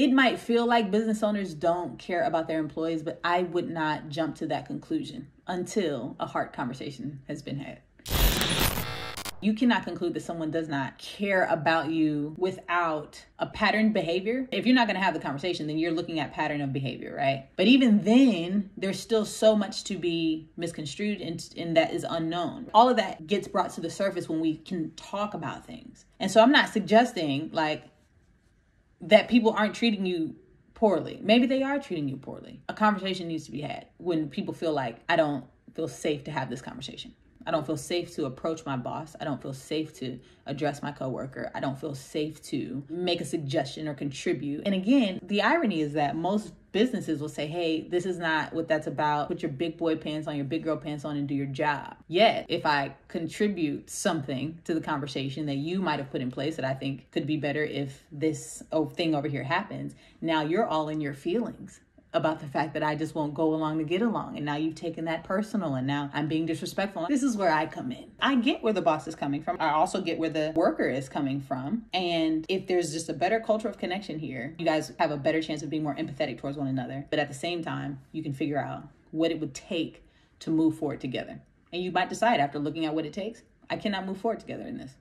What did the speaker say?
it might feel like business owners don't care about their employees, but I would not jump to that conclusion until a heart conversation has been had. You cannot conclude that someone does not care about you without a pattern behavior. If you're not going to have the conversation, then you're looking at pattern of behavior, right? But even then, there's still so much to be misconstrued and, and that is unknown. All of that gets brought to the surface when we can talk about things. And so I'm not suggesting like that people aren't treating you poorly. Maybe they are treating you poorly. A conversation needs to be had when people feel like I don't feel safe to have this conversation. I don't feel safe to approach my boss. I don't feel safe to address my coworker. I don't feel safe to make a suggestion or contribute. And again, the irony is that most businesses will say, hey, this is not what that's about. Put your big boy pants on, your big girl pants on, and do your job. Yet, if I contribute something to the conversation that you might have put in place that I think could be better if this thing over here happens, now you're all in your feelings about the fact that I just won't go along to get along. And now you've taken that personal and now I'm being disrespectful. This is where I come in. I get where the boss is coming from. I also get where the worker is coming from. And if there's just a better culture of connection here, you guys have a better chance of being more empathetic towards one another. But at the same time, you can figure out what it would take to move forward together. And you might decide after looking at what it takes, I cannot move forward together in this.